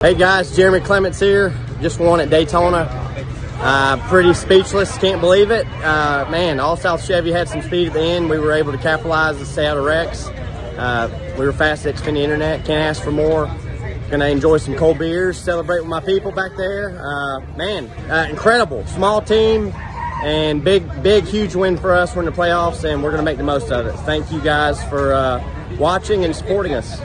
Hey guys, Jeremy Clements here. Just won at Daytona. Uh, pretty speechless, can't believe it. Uh, man, All South Chevy had some speed at the end. We were able to capitalize and stay out of wrecks. Uh, we were fast at Xfinity Internet. Can't ask for more. Gonna enjoy some cold beers, celebrate with my people back there. Uh, man, uh, incredible. Small team and big, big, huge win for us. We're in the playoffs and we're gonna make the most of it. Thank you guys for uh, watching and supporting us.